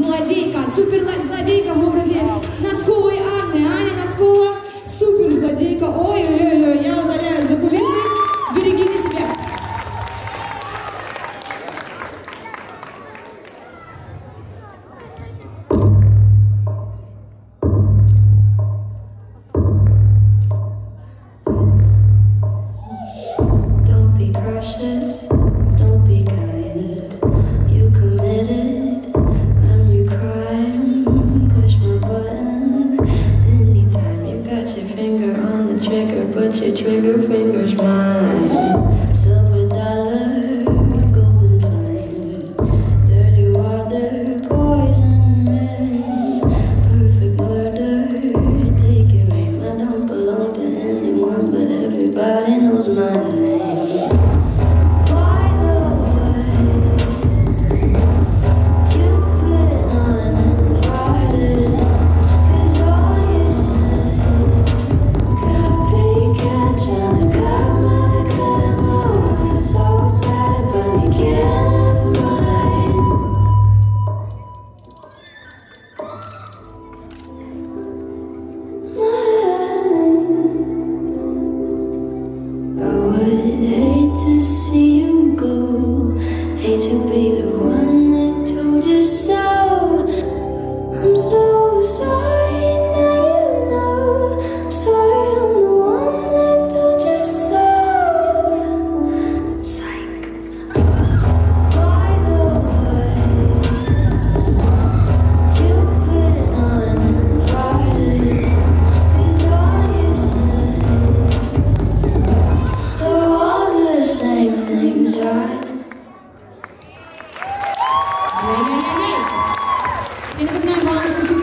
злодейка, супер злодейка в образе Носковой Анны. Аня Носкова, супер злодейка. Ой-ой-ой, я удаляю за кулисы. Берегите себя. Don't be precious. but your trigger fingers mine. John. Nay, nay, nay, nay. Sino